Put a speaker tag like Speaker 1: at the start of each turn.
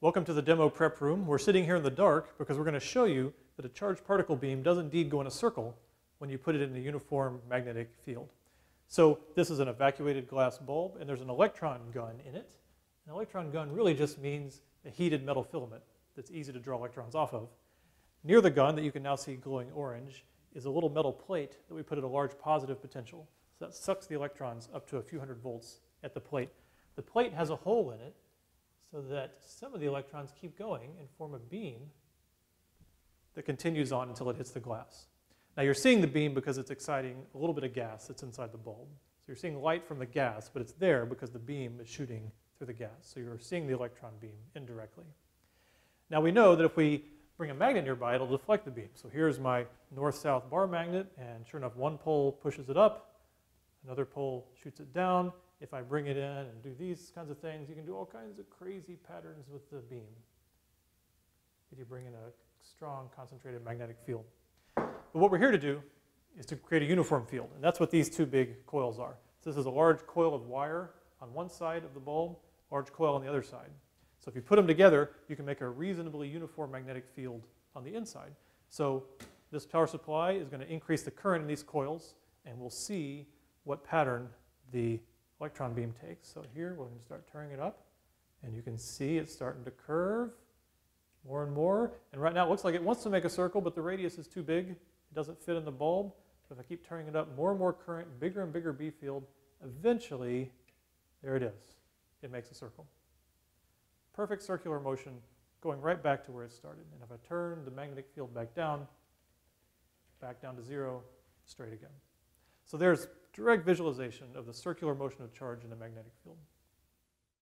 Speaker 1: Welcome to the demo prep room. We're sitting here in the dark because we're going to show you that a charged particle beam does indeed go in a circle when you put it in a uniform magnetic field. So this is an evacuated glass bulb, and there's an electron gun in it. An electron gun really just means a heated metal filament that's easy to draw electrons off of. Near the gun that you can now see glowing orange is a little metal plate that we put at a large positive potential. So that sucks the electrons up to a few hundred volts at the plate. The plate has a hole in it so that some of the electrons keep going and form a beam that continues on until it hits the glass. Now you're seeing the beam because it's exciting a little bit of gas that's inside the bulb. So you're seeing light from the gas, but it's there because the beam is shooting through the gas. So you're seeing the electron beam indirectly. Now we know that if we bring a magnet nearby, it'll deflect the beam. So here's my north-south bar magnet, and sure enough, one pole pushes it up, another pole shoots it down. If I bring it in and do these kinds of things, you can do all kinds of crazy patterns with the beam if you bring in a strong concentrated magnetic field. But what we're here to do is to create a uniform field, and that's what these two big coils are. So this is a large coil of wire on one side of the bulb, large coil on the other side. So if you put them together, you can make a reasonably uniform magnetic field on the inside. So this power supply is going to increase the current in these coils, and we'll see what pattern the electron beam takes. So here we're going to start turning it up, and you can see it's starting to curve more and more. And right now it looks like it wants to make a circle, but the radius is too big. It doesn't fit in the bulb. But if I keep turning it up, more and more current, bigger and bigger B field, eventually, there it is. It makes a circle perfect circular motion going right back to where it started. And if I turn the magnetic field back down, back down to zero, straight again. So there's direct visualization of the circular motion of charge in a magnetic field.